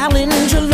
Challenger